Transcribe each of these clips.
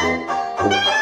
Música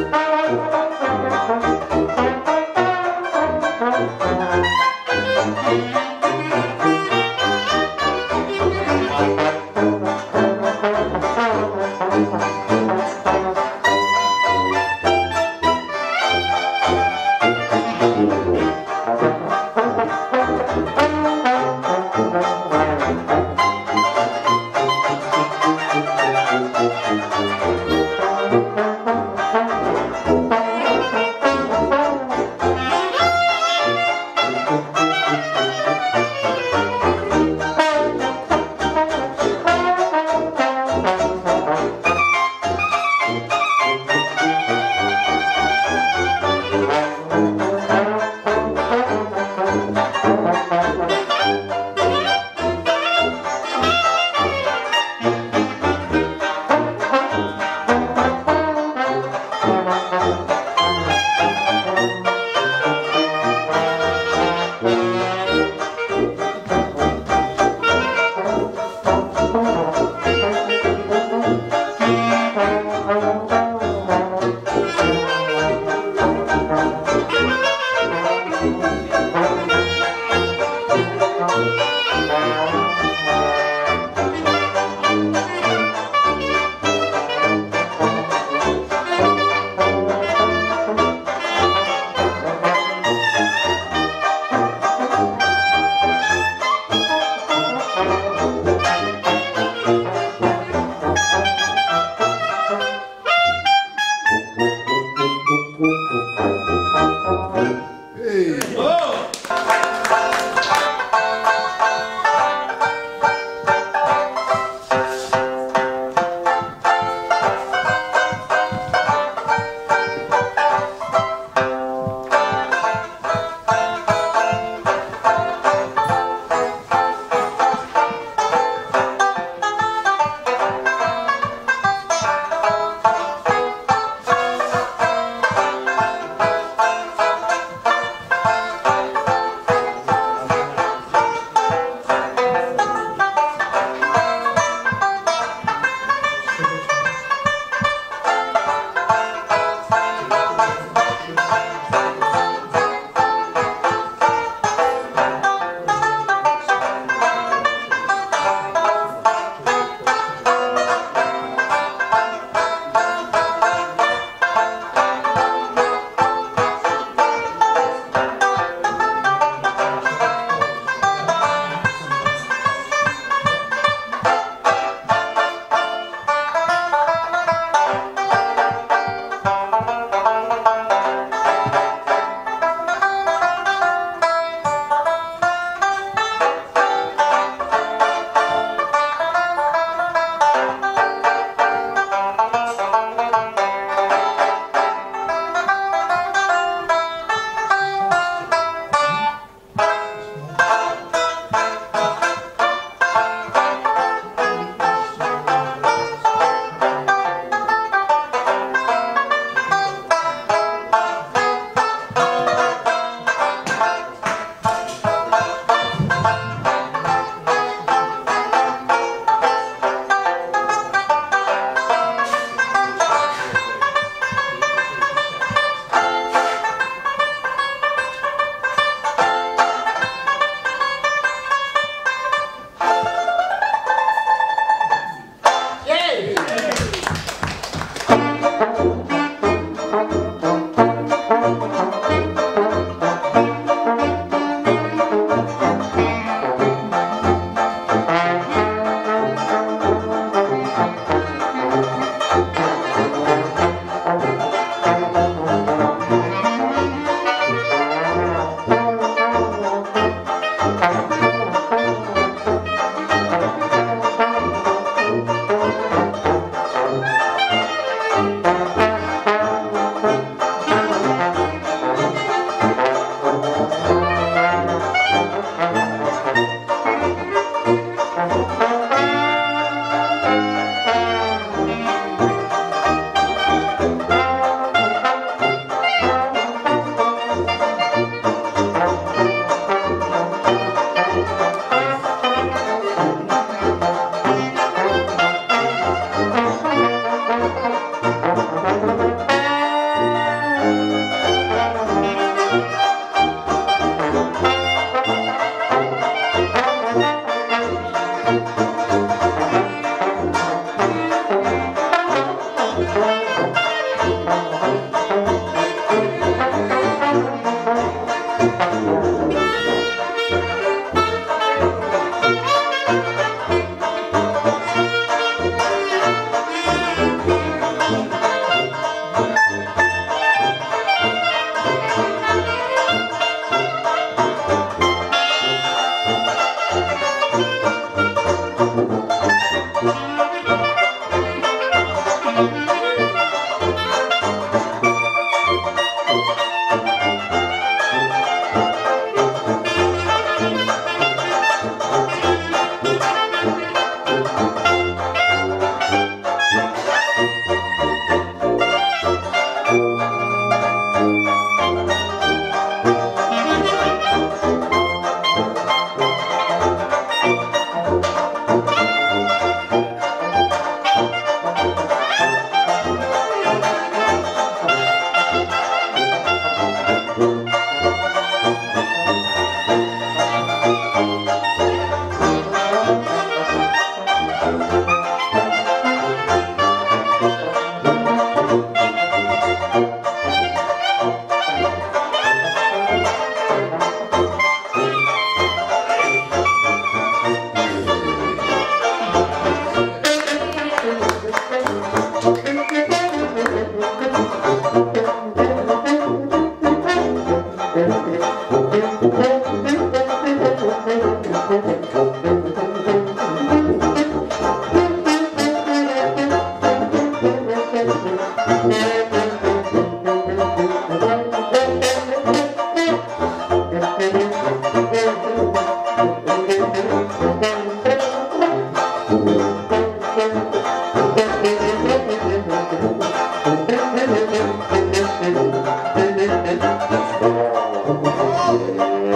Oh.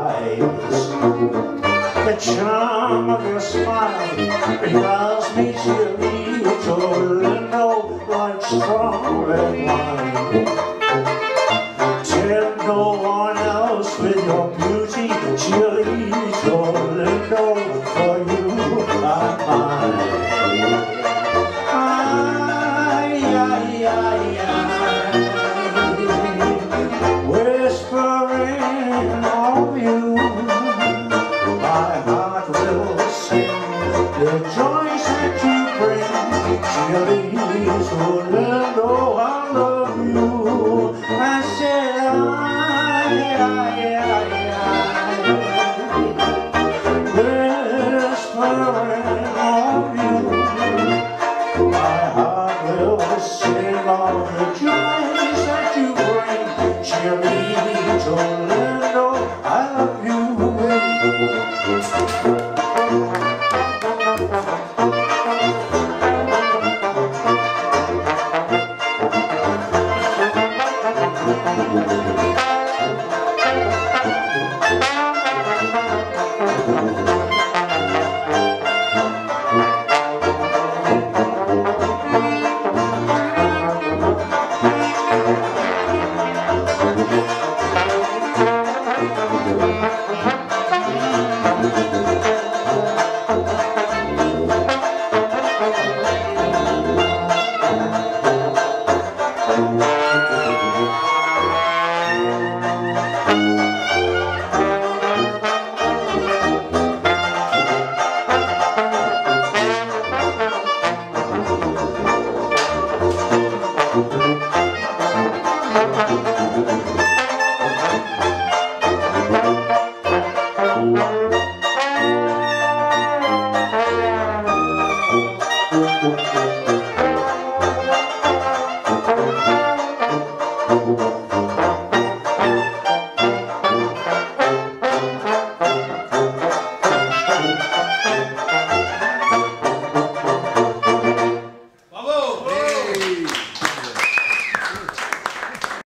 eyes. The charm of your smile reviles me, Giolito Lindo, like strong red wine. Of you,